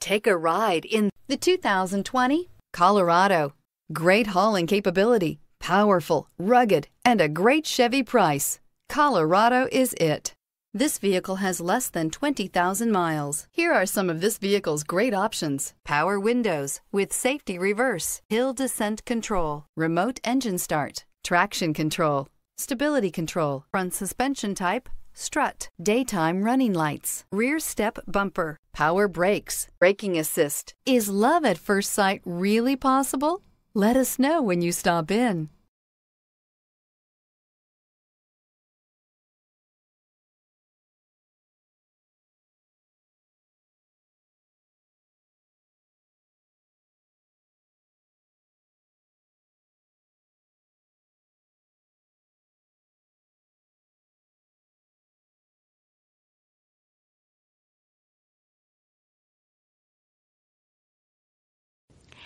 Take a ride in the 2020 Colorado. Great hauling capability, powerful, rugged, and a great Chevy price. Colorado is it. This vehicle has less than 20,000 miles. Here are some of this vehicle's great options. Power windows with safety reverse, hill descent control, remote engine start, traction control, stability control, front suspension type, strut, daytime running lights, rear step bumper, power brakes, braking assist. Is love at first sight really possible? Let us know when you stop in.